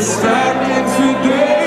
starting today.